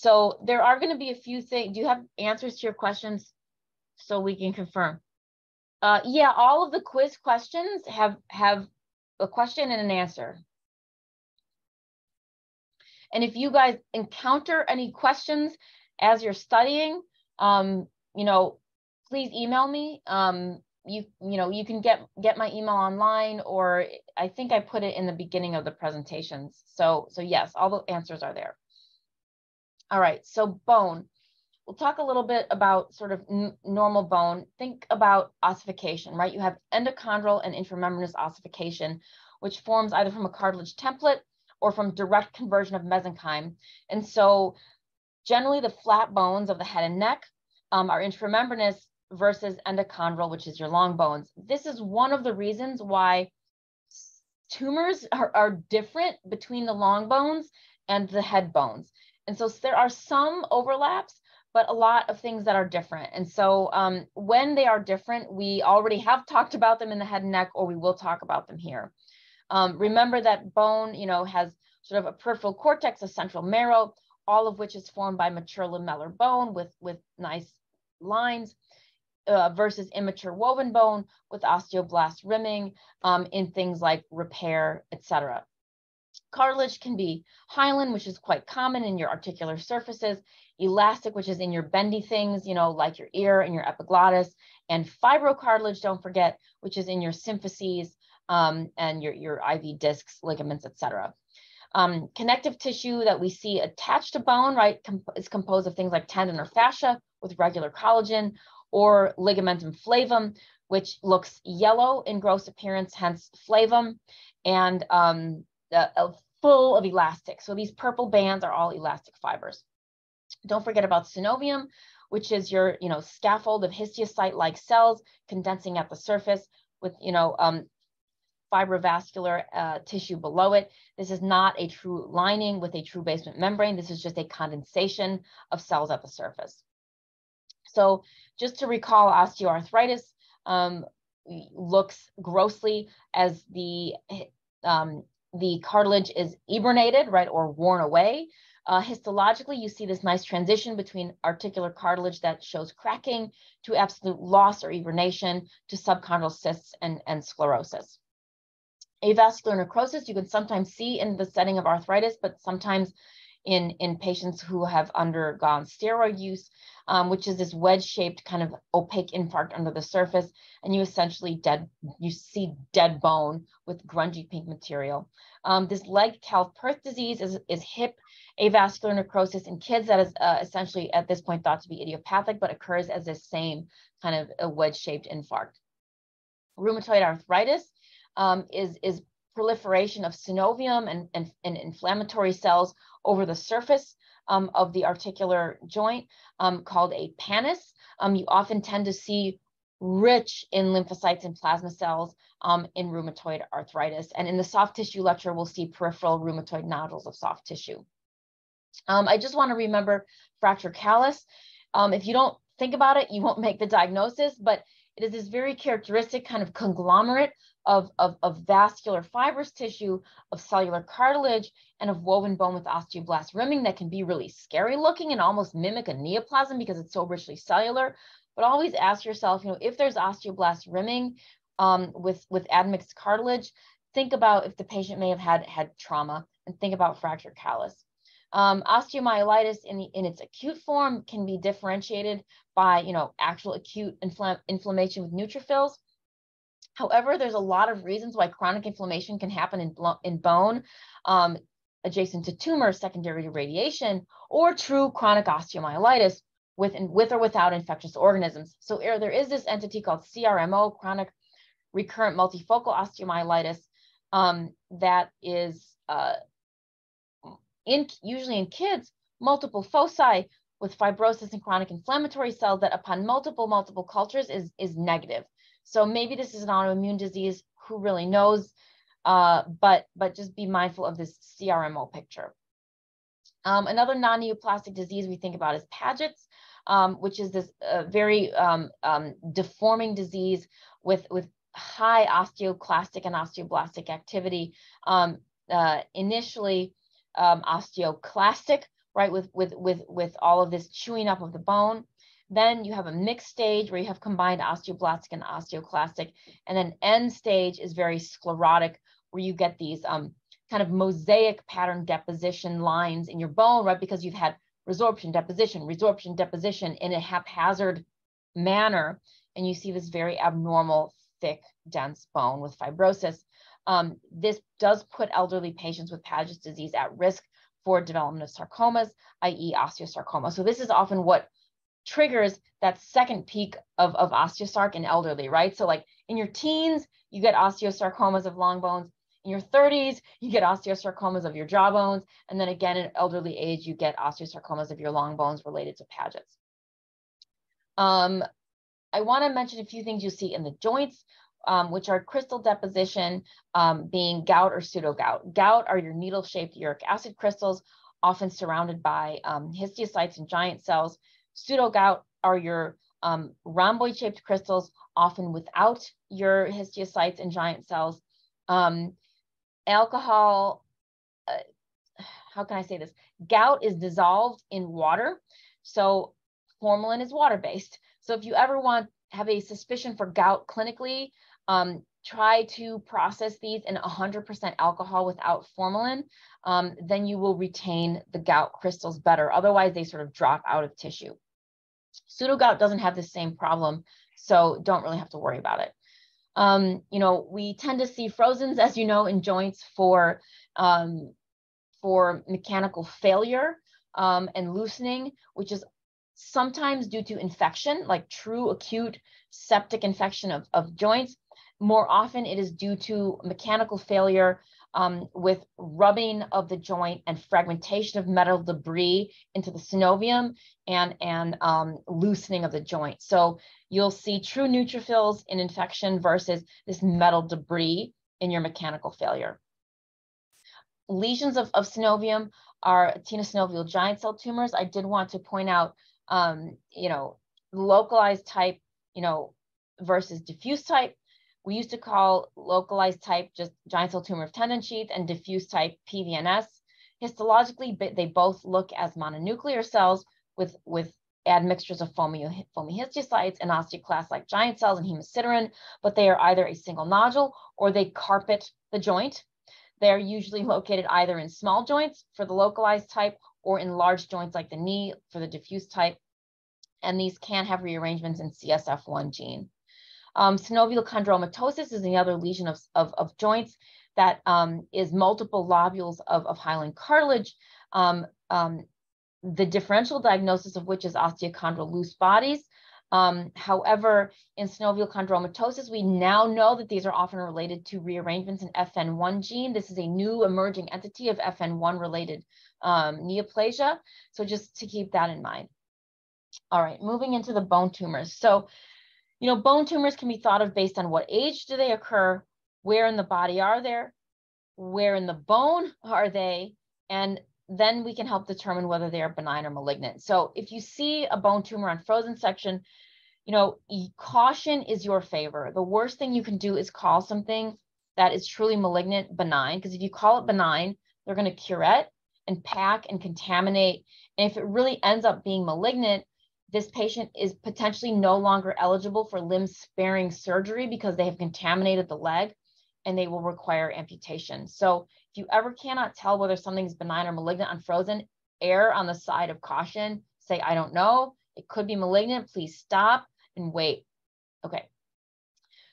So there are going to be a few things. Do you have answers to your questions so we can confirm? Uh, yeah, all of the quiz questions have have a question and an answer. And if you guys encounter any questions as you're studying, um, you know, please email me. Um, you you know you can get get my email online, or I think I put it in the beginning of the presentations. So so yes, all the answers are there. All right, so bone. We'll talk a little bit about sort of normal bone. Think about ossification, right? You have endochondral and intramembranous ossification, which forms either from a cartilage template or from direct conversion of mesenchyme. And so generally the flat bones of the head and neck um, are intramembranous versus endochondral, which is your long bones. This is one of the reasons why tumors are, are different between the long bones and the head bones. And so there are some overlaps, but a lot of things that are different. And so um, when they are different, we already have talked about them in the head and neck, or we will talk about them here. Um, remember that bone, you know, has sort of a peripheral cortex, a central marrow, all of which is formed by mature lamellar bone with, with nice lines. Uh, versus immature woven bone with osteoblast rimming um, in things like repair, etc. Cartilage can be hyaline, which is quite common in your articular surfaces, elastic, which is in your bendy things, you know, like your ear and your epiglottis, and fibrocartilage, don't forget, which is in your symphyses um, and your, your IV discs, ligaments, etc. Um, connective tissue that we see attached to bone, right, com is composed of things like tendon or fascia with regular collagen or ligamentum flavum, which looks yellow in gross appearance, hence flavum, and um, uh, full of elastic. So these purple bands are all elastic fibers. Don't forget about synovium, which is your, you know, scaffold of histiocyte-like cells condensing at the surface with, you know, um, fibrovascular uh, tissue below it. This is not a true lining with a true basement membrane. This is just a condensation of cells at the surface. So just to recall, osteoarthritis um, looks grossly as the um, the cartilage is eburnated, right, or worn away. Uh, histologically, you see this nice transition between articular cartilage that shows cracking to absolute loss or eburnation to subchondral cysts and, and sclerosis. Avascular necrosis you can sometimes see in the setting of arthritis, but sometimes in, in patients who have undergone steroid use, um, which is this wedge-shaped kind of opaque infarct under the surface, and you essentially dead, you see dead bone with grungy pink material. Um, this Legg-Calvé-Perthes disease is, is hip avascular necrosis in kids that is uh, essentially at this point thought to be idiopathic, but occurs as the same kind of a wedge-shaped infarct. Rheumatoid arthritis um, is, is proliferation of synovium and, and, and, inflammatory cells over the surface um, of the articular joint um, called a pannus. Um, you often tend to see rich in lymphocytes and plasma cells um, in rheumatoid arthritis. And in the soft tissue lecture, we'll see peripheral rheumatoid nodules of soft tissue. Um, I just want to remember fracture callus. if you don't think about it, you won't make the diagnosis, but it is this very characteristic kind of conglomerate of, of, of vascular fibrous tissue, of cellular cartilage, and of woven bone with osteoblast rimming that can be really scary looking and almost mimic a neoplasm because it's so richly cellular. But always ask yourself, you know, if there's osteoblast rimming um, with, with admixed cartilage, think about if the patient may have had, had trauma and think about fracture callus. Um, osteomyelitis in, the, in its acute form can be differentiated by, you know, actual acute infl inflammation with neutrophils However, there's a lot of reasons why chronic inflammation can happen in, in bone um, adjacent to tumor secondary to radiation or true chronic osteomyelitis with, with or without infectious organisms. So there is this entity called CRMO, chronic recurrent multifocal osteomyelitis, um, that is uh, in usually in kids, multiple foci with fibrosis and chronic inflammatory cells that upon multiple, multiple cultures is, is negative. So maybe this is an autoimmune disease, who really knows? Uh, but, but just be mindful of this CRMO picture. Um, another non-neoplastic disease we think about is Paget's, um, which is this uh, very um, um deforming disease with, with high osteoclastic and osteoblastic activity. Um, uh, initially um, osteoclastic, right, with, with, with, with all of this chewing up of the bone. Then you have a mixed stage where you have combined osteoblastic and osteoclastic. And then end stage is very sclerotic, where you get these um, kind of mosaic pattern deposition lines in your bone, right? Because you've had resorption, deposition, resorption, deposition in a haphazard manner. And you see this very abnormal, thick, dense bone with fibrosis. Um, this does put elderly patients with Paget's disease at risk for development of sarcomas, i.e. osteosarcoma. So this is often what triggers that second peak of, of osteosarc in elderly, right? So like in your teens, you get osteosarcomas of long bones. In your 30s, you get osteosarcomas of your jaw bones. And then again, in elderly age, you get osteosarcomas of your long bones related to Paget's. Um, I want to mention a few things you see in the joints, um, which are crystal deposition um, being gout or pseudogout. Gout are your needle-shaped uric acid crystals, often surrounded by um, histiocytes and giant cells. Pseudogout are your um, rhomboid-shaped crystals, often without your histiocytes and giant cells. Um, alcohol, uh, how can I say this? Gout is dissolved in water. So formalin is water-based. So if you ever want have a suspicion for gout clinically, um, try to process these in 100% alcohol without formalin, um, then you will retain the gout crystals better. Otherwise, they sort of drop out of tissue. Pseudogout doesn't have the same problem, so don't really have to worry about it. Um, you know, we tend to see frozens, as you know, in joints for um, for mechanical failure um, and loosening, which is sometimes due to infection, like true acute septic infection of, of joints. More often, it is due to mechanical failure um, with rubbing of the joint and fragmentation of metal debris into the synovium and, and um, loosening of the joint. So you'll see true neutrophils in infection versus this metal debris in your mechanical failure. Lesions of, of synovium are tenosynovial giant cell tumors. I did want to point out, um, you know, localized type, you know, versus diffuse type. We used to call localized type just giant cell tumor of tendon sheath and diffuse type PVNS. Histologically, they both look as mononuclear cells with, with admixtures of foamy, foamy histiocytes and osteoclasts like giant cells and hemosiderin, but they are either a single nodule or they carpet the joint. They're usually located either in small joints for the localized type or in large joints like the knee for the diffuse type. And these can have rearrangements in CSF1 gene. Um, synovial chondromatosis is another lesion of, of, of joints that um, is multiple lobules of, of hyaline cartilage, um, um, the differential diagnosis of which is osteochondral loose bodies. Um, however, in synovial chondromatosis, we now know that these are often related to rearrangements in FN1 gene. This is a new emerging entity of FN1 related um, neoplasia. So just to keep that in mind. All right, moving into the bone tumors. So you know, bone tumors can be thought of based on what age do they occur, where in the body are they, where in the bone are they, and then we can help determine whether they are benign or malignant. So if you see a bone tumor on frozen section, you know, caution is your favor. The worst thing you can do is call something that is truly malignant benign, because if you call it benign, they're going to curette and pack and contaminate. And if it really ends up being malignant, this patient is potentially no longer eligible for limb sparing surgery because they have contaminated the leg and they will require amputation. So if you ever cannot tell whether something is benign or malignant on frozen, err on the side of caution. Say, I don't know. It could be malignant. Please stop and wait. Okay.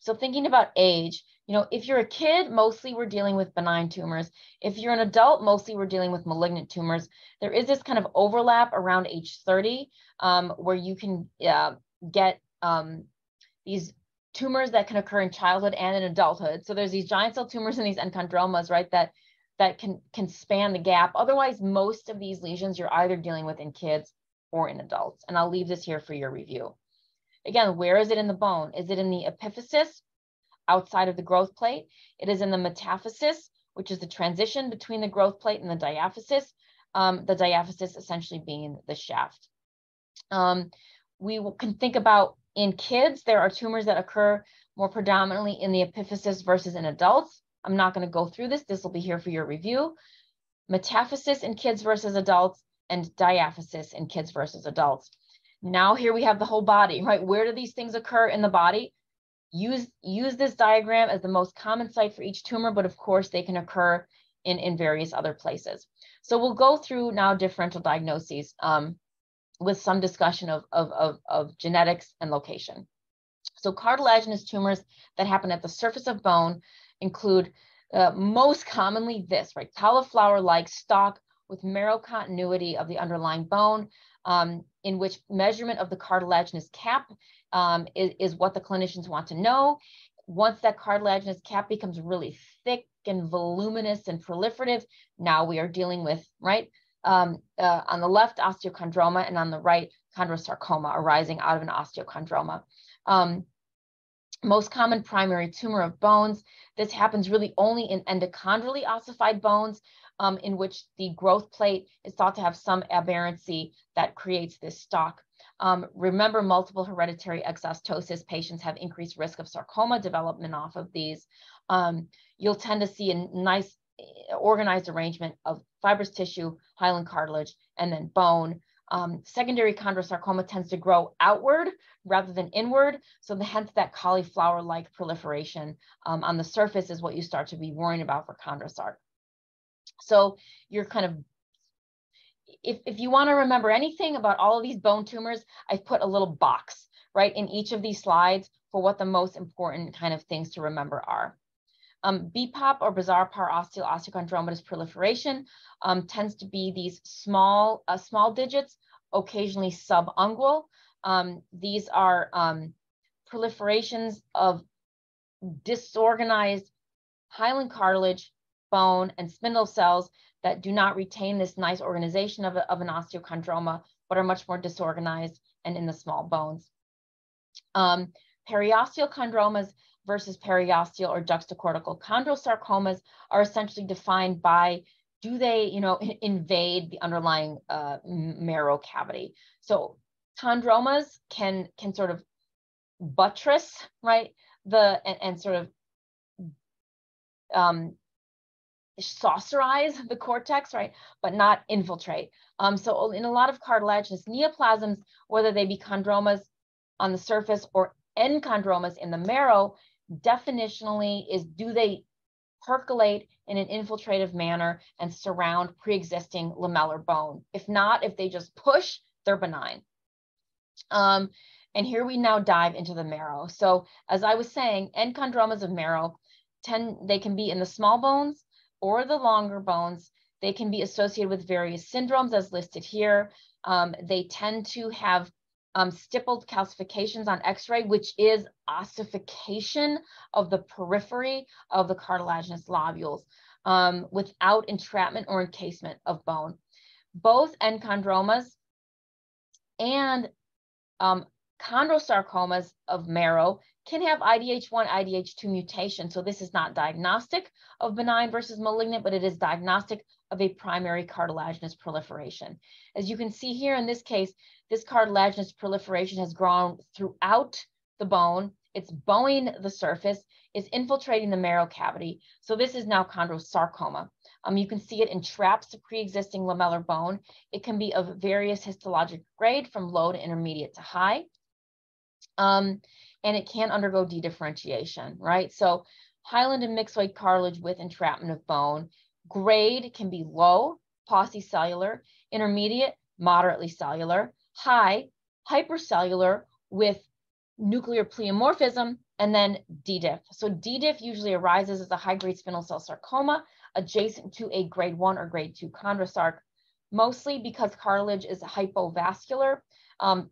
So thinking about age, you know, if you're a kid, mostly we're dealing with benign tumors. If you're an adult, mostly we're dealing with malignant tumors. There is this kind of overlap around age 30 um, where you can uh, get um, these tumors that can occur in childhood and in adulthood. So there's these giant cell tumors and these enchondromas, right, that that can can span the gap. Otherwise, most of these lesions you're either dealing with in kids or in adults. And I'll leave this here for your review. Again, where is it in the bone? Is it in the epiphysis outside of the growth plate. It is in the metaphysis, which is the transition between the growth plate and the diaphysis, um, the diaphysis essentially being the shaft. Um, we can think about in kids, there are tumors that occur more predominantly in the epiphysis versus in adults. I'm not going to go through this. This will be here for your review. Metaphysis in kids versus adults, and diaphysis in kids versus adults. Now here we have the whole body, right? Where do these things occur in the body? Use, use this diagram as the most common site for each tumor, but of course they can occur in, in various other places. So we'll go through now differential diagnoses um, with some discussion of, of, of, of genetics and location. So cartilaginous tumors that happen at the surface of bone include uh, most commonly this, right? Cauliflower-like stalk with marrow continuity of the underlying bone, um, in which measurement of the cartilaginous cap um, is, is what the clinicians want to know. Once that cartilaginous cap becomes really thick and voluminous and proliferative, now we are dealing with, right? Um, uh, on the left, osteochondroma, and on the right, chondrosarcoma arising out of an osteochondroma. Um, most common primary tumor of bones. This happens really only in endochondrally ossified bones, um, in which the growth plate is thought to have some aberrancy that creates this stalk. Um, remember, multiple hereditary exostosis patients have increased risk of sarcoma development off of these. Um, you'll tend to see a nice eh, organized arrangement of fibrous tissue, hyaline cartilage, and then bone. Um, secondary chondrosarcoma tends to grow outward rather than inward. So the, hence that cauliflower-like proliferation um, on the surface is what you start to be worrying about for chondrosarc. So you're kind of, if, if you want to remember anything about all of these bone tumors, I've put a little box, right, in each of these slides for what the most important kind of things to remember are. Um, BPOP or bizarre parosteal osteochondromatous proliferation um, tends to be these small, uh, small digits, occasionally subungual. Um, these are um, proliferations of disorganized hyaline cartilage, bone, and spindle cells that do not retain this nice organization of, of an osteochondroma, but are much more disorganized and in the small bones. Um, periosteal chondromas versus periosteal or juxtacortical chondrosarcomas are essentially defined by do they, you know, invade the underlying uh, marrow cavity? So chondromas can can sort of buttress, right, the and, and sort of um, saucerize the cortex, right, but not infiltrate. Um, so in a lot of cartilaginous neoplasms, whether they be chondromas on the surface or enchondromas in the marrow, definitionally is do they percolate in an infiltrative manner and surround pre-existing lamellar bone. If not, if they just push, they're benign. Um, and here we now dive into the marrow. So as I was saying, enchondromas of marrow, tend, they can be in the small bones or the longer bones. They can be associated with various syndromes as listed here. Um, they tend to have um, stippled calcifications on x-ray, which is ossification of the periphery of the cartilaginous lobules um, without entrapment or encasement of bone. Both enchondromas and um, chondrosarcomas of marrow can have IDH1, IDH2 mutation. So this is not diagnostic of benign versus malignant, but it is diagnostic of a primary cartilaginous proliferation. As you can see here in this case, this cartilaginous proliferation has grown throughout the bone. It's bowing the surface, it's infiltrating the marrow cavity. So this is now chondrosarcoma. Um, you can see it entraps the pre-existing lamellar bone. It can be of various histologic grade from low to intermediate to high. Um, and it can undergo dedifferentiation, right? So hyaline and myxoid cartilage with entrapment of bone. Grade can be low, paucicellular, intermediate, moderately cellular, high, hypercellular with nuclear pleomorphism, and then D. diff. So D. diff usually arises as a high-grade spindle cell sarcoma adjacent to a grade one or grade two chondrosarc, mostly because cartilage is hypovascular. Um,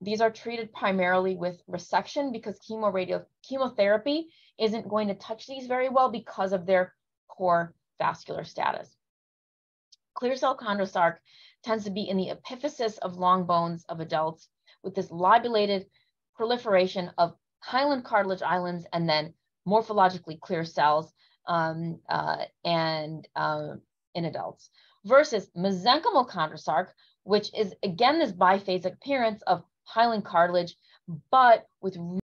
these are treated primarily with resection because chemoradial chemotherapy isn't going to touch these very well because of their poor vascular status. Clear cell chondrosarc tends to be in the epiphysis of long bones of adults with this lobulated proliferation of hyaline cartilage islands and then morphologically clear cells um, uh, and uh, in adults versus mesenchymal chondrosarc, which is again this biphasic appearance of hyaline cartilage, but with